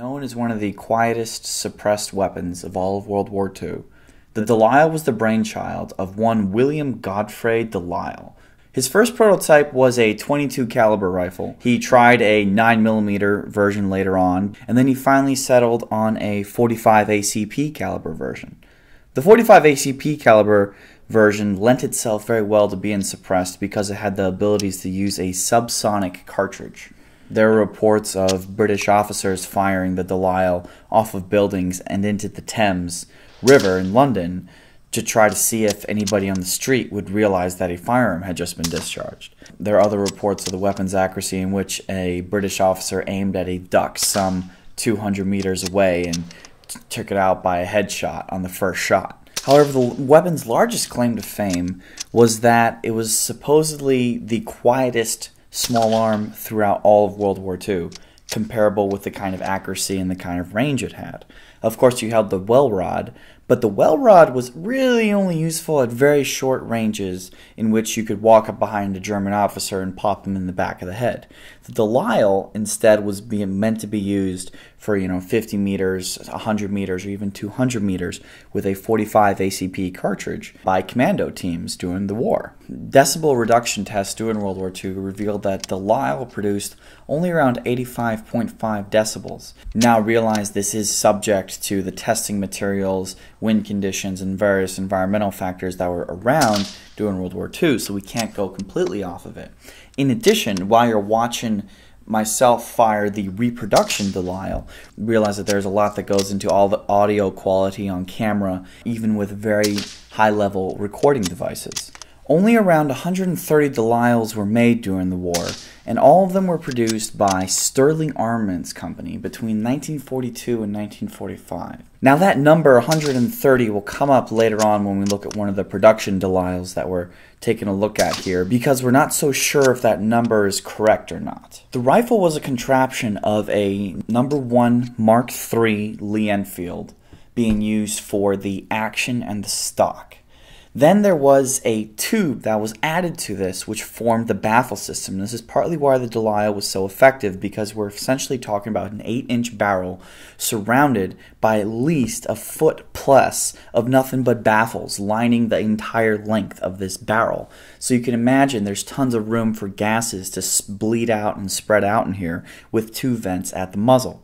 Known as one of the quietest suppressed weapons of all of World War II, the Delisle was the brainchild of one William Godfrey Delisle. His first prototype was a 22 caliber rifle. He tried a 9mm version later on, and then he finally settled on a 45 ACP caliber version. The 45 ACP caliber version lent itself very well to being suppressed because it had the abilities to use a subsonic cartridge. There were reports of British officers firing the Delisle off of buildings and into the Thames River in London to try to see if anybody on the street would realize that a firearm had just been discharged. There are other reports of the weapon's accuracy in which a British officer aimed at a duck some 200 meters away and took it out by a headshot on the first shot. However, the weapon's largest claim to fame was that it was supposedly the quietest small arm throughout all of World War II, comparable with the kind of accuracy and the kind of range it had. Of course, you had the Welrod, but the Welrod was really only useful at very short ranges in which you could walk up behind a German officer and pop him in the back of the head. The Delisle instead was being meant to be used for you know 50 meters, 100 meters, or even 200 meters with a 45 ACP cartridge by commando teams during the war. Decibel reduction tests during World War II revealed that the lyle produced only around 85.5 decibels. Now realize this is subject to the testing materials, wind conditions, and various environmental factors that were around during World War II, so we can't go completely off of it. In addition, while you're watching myself fire the reproduction Delisle, realize that there's a lot that goes into all the audio quality on camera, even with very high level recording devices. Only around 130 Delisles were made during the war, and all of them were produced by Sterling Armaments Company between 1942 and 1945. Now, that number 130 will come up later on when we look at one of the production Delisles that we're taking a look at here, because we're not so sure if that number is correct or not. The rifle was a contraption of a number 1 Mark III Lee Enfield being used for the action and the stock. Then there was a tube that was added to this, which formed the baffle system. This is partly why the Delisle was so effective, because we're essentially talking about an 8 inch barrel surrounded by at least a foot plus of nothing but baffles lining the entire length of this barrel. So you can imagine there's tons of room for gases to bleed out and spread out in here with two vents at the muzzle.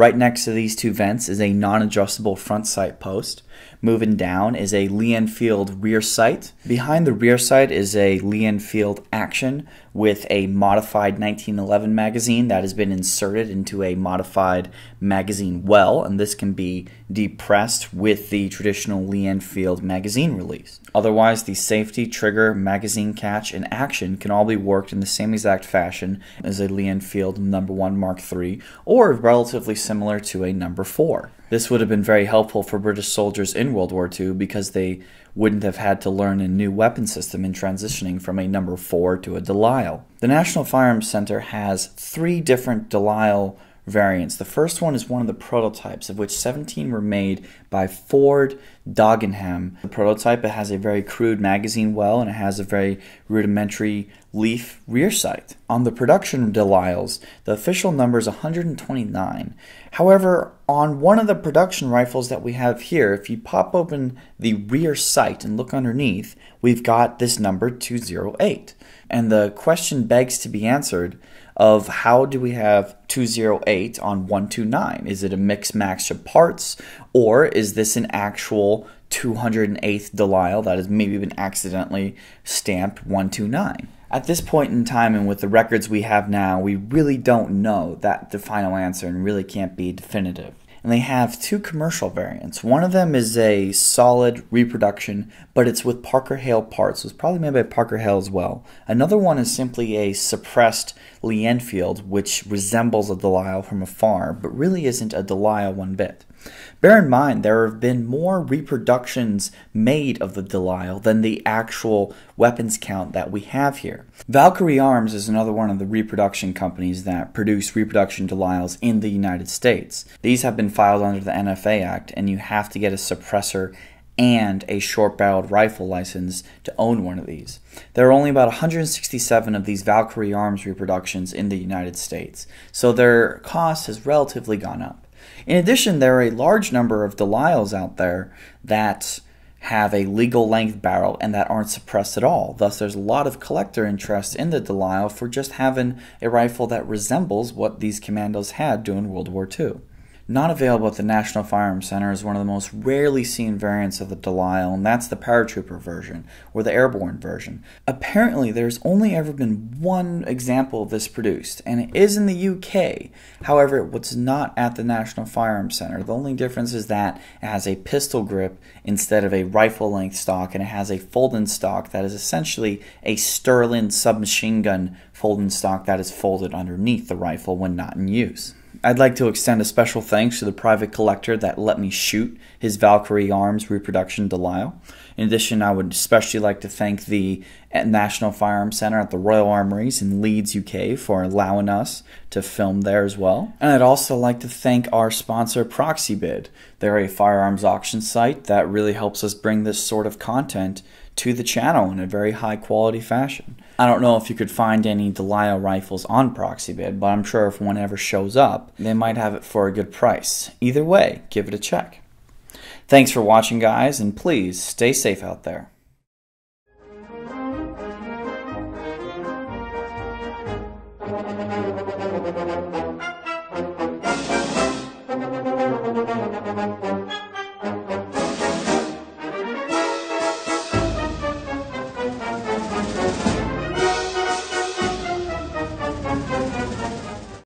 Right next to these two vents is a non adjustable front sight post. Moving down is a Lee Enfield rear sight. Behind the rear sight is a Lee Enfield Action with a modified 1911 magazine that has been inserted into a modified magazine well, and this can be depressed with the traditional Lee Enfield magazine release. Otherwise, the safety, trigger, magazine catch, and action can all be worked in the same exact fashion as a Lee Enfield number 1 Mark III or relatively similar to a number 4. This would have been very helpful for British soldiers in World War II because they wouldn't have had to learn a new weapon system in transitioning from a number 4 to a Delisle. The National Firearms Center has three different Delisle variants. The first one is one of the prototypes, of which 17 were made by Ford Dagenham. The prototype it has a very crude magazine well and it has a very rudimentary leaf rear sight. On the production Delisles, the official number is 129. However, on one of the production rifles that we have here, if you pop open the rear sight and look underneath, we've got this number 208. And the question begs to be answered of how do we have 208 on 129? Is it a mix match of parts or is this an actual 208th Delisle that has maybe been accidentally stamped 129? At this point in time and with the records we have now, we really don't know that the final answer and really can't be definitive and they have two commercial variants. One of them is a solid reproduction, but it's with Parker Hale parts. So it's probably made by Parker Hale as well. Another one is simply a suppressed Lee Enfield, which resembles a Delisle from afar, but really isn't a Delisle one bit. Bear in mind, there have been more reproductions made of the Delisle than the actual weapons count that we have here. Valkyrie Arms is another one of the reproduction companies that produce reproduction Delisles in the United States. These have been filed under the NFA Act, and you have to get a suppressor and a short barreled rifle license to own one of these. There are only about 167 of these Valkyrie Arms reproductions in the United States, so their cost has relatively gone up. In addition, there are a large number of Delisles out there that have a legal length barrel and that aren't suppressed at all. Thus, there's a lot of collector interest in the Delisle for just having a rifle that resembles what these commandos had during World War II. Not available at the National Firearms Center is one of the most rarely seen variants of the Delisle, and that's the paratrooper version, or the airborne version. Apparently, there's only ever been one example of this produced, and it is in the UK. However, it was not at the National Firearms Center. The only difference is that it has a pistol grip instead of a rifle length stock, and it has a fold-in stock that is essentially a Sterling submachine gun fold-in stock that is folded underneath the rifle when not in use. I'd like to extend a special thanks to the private collector that let me shoot his Valkyrie Arms reproduction Delisle. In addition, I would especially like to thank the National Firearms Center at the Royal Armouries in Leeds, UK, for allowing us to film there as well. And I'd also like to thank our sponsor, Proxibid. They're a firearms auction site that really helps us bring this sort of content to the channel in a very high quality fashion. I don't know if you could find any Delisle rifles on Proxibid, but I'm sure if one ever shows up, they might have it for a good price. Either way, give it a check. Thanks for watching, guys, and please stay safe out there.